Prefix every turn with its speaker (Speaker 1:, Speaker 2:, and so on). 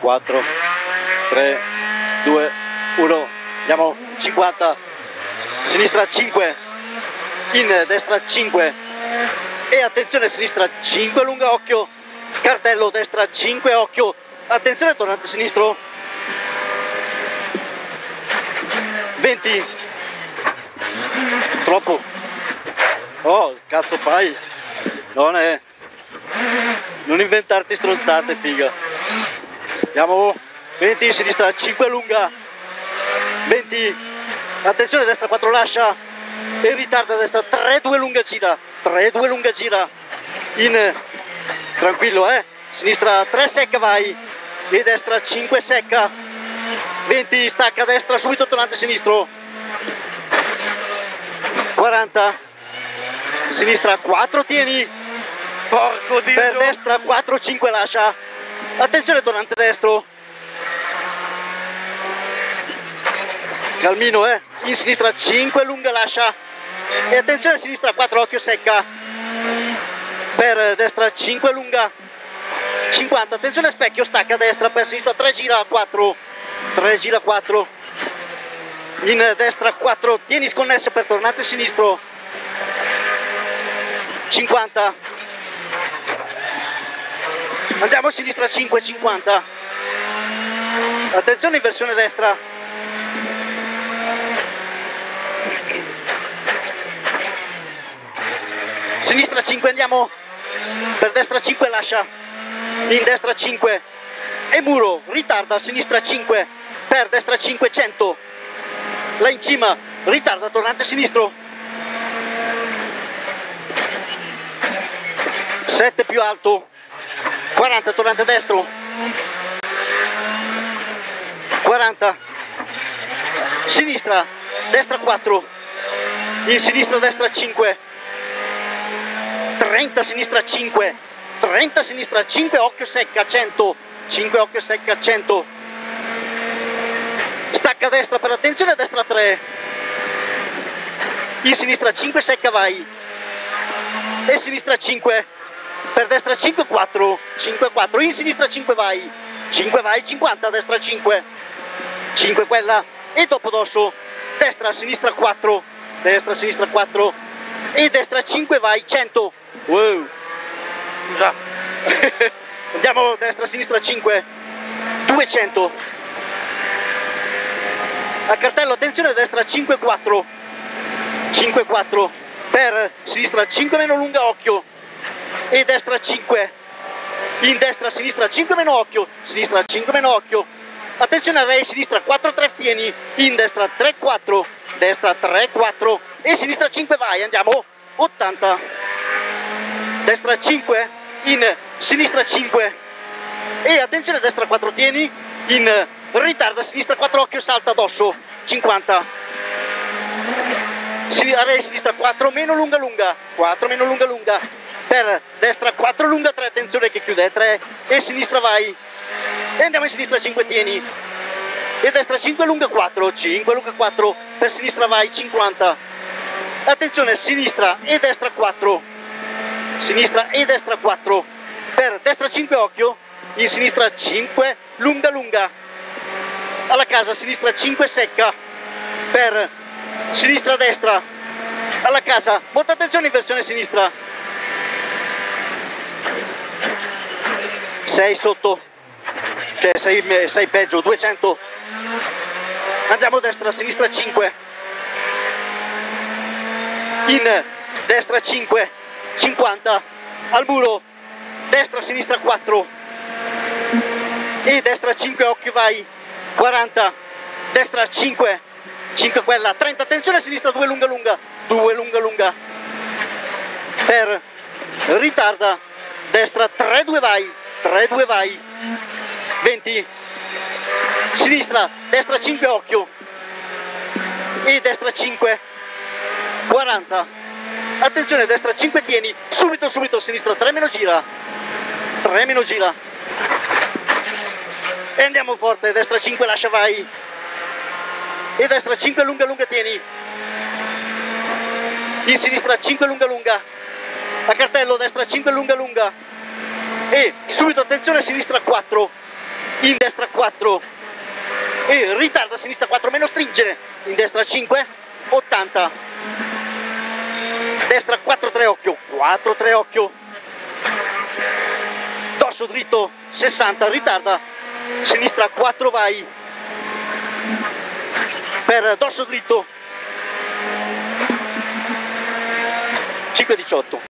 Speaker 1: 4, 3, 2, 1, andiamo 50, sinistra 5, in destra 5 e attenzione sinistra 5, lunga occhio, cartello destra 5, occhio, attenzione tornante sinistro, 20, troppo, oh cazzo fai, non è, non inventarti stronzate figa, andiamo. 20, sinistra 5 lunga, 20, attenzione destra 4 lascia, e ritarda destra 3-2 lunga gira. 3-2 lunga gira. In tranquillo eh. Sinistra 3 secca vai. E destra 5 secca. 20 stacca destra subito tornante sinistro. 40 sinistra 4 tieni.
Speaker 2: Porco dio!
Speaker 1: per destra 4 5 lascia attenzione tornante destro. Calmino eh. In sinistra 5 lunga lascia. E attenzione a sinistra 4 occhio secca. Per destra 5 lunga. 50 attenzione specchio stacca a destra per sinistra 3 gira 4 3 gira 4 in destra 4 tieni sconnesso per tornante sinistro. 50 andiamo a sinistra 5 50 attenzione inversione destra. Sinistra 5 andiamo. Per destra 5 lascia. In destra 5 e muro ritarda sinistra 5 per destra 5 100 là in cima ritarda tornante sinistro. 7 più alto 40 tornante destro 40 sinistra destra 4 in sinistra destra 5 30 sinistra 5 30 sinistra 5 occhio secca 100 5 occhio secca 100 stacca destra per attenzione destra 3 in sinistra 5 secca vai. E sinistra 5 per destra 5 4 5 4 in sinistra 5 vai 5 vai 50 a destra 5 5 quella e dopo dosso destra sinistra 4 destra sinistra 4 e destra 5 vai 100 wow.
Speaker 2: Scusa.
Speaker 1: andiamo destra sinistra 5 200 a cartello attenzione destra 5 4 5 4 per sinistra 5 meno lunga occhio e destra 5 in destra sinistra 5 meno occhio sinistra 5 meno occhio. Attenzione a lei sinistra 4 3 pieni in destra 3 4 destra 3 4 e sinistra 5 vai andiamo. 80 destra 5 in sinistra 5 e attenzione destra 4 tieni. In ritardo a sinistra 4 occhio salta addosso. 50 si, a lei sinistra 4 meno lunga lunga. 4 meno lunga lunga per destra 4 lunga 3 attenzione che chiude 3 e sinistra vai. E andiamo in sinistra 5 tieni. E destra 5 lunga 4 5 lunga 4 per sinistra vai 50 attenzione sinistra e destra 4 sinistra e destra 4 per destra 5 occhio. In sinistra 5 lunga lunga. Alla casa sinistra 5 secca. Per sinistra destra. Alla casa molta attenzione in versione sinistra 6 sotto cioè 6, 6 peggio 200 andiamo destra sinistra 5 in destra 5 50 al muro destra sinistra 4 e destra 5 occhio vai 40 destra 5 5 quella 30 attenzione sinistra 2 lunga lunga. 2 lunga lunga. Per ritarda destra 3 2 vai 3 2 vai. 20 sinistra destra 5 occhio. E destra 5 40 attenzione destra 5 tieni. Subito subito sinistra 3 meno gira. 3 meno gira. E andiamo forte destra 5 lascia vai. E destra 5 lunga lunga tieni. In sinistra 5 lunga lunga. A cartello destra 5 lunga lunga e subito attenzione sinistra 4 in destra 4 e ritarda a sinistra 4 meno stringe. In destra 5 80 destra 4 3 occhio. 4 3 occhio. Dorso dritto 60 ritarda sinistra 4 vai. Per dorso dritto 5 18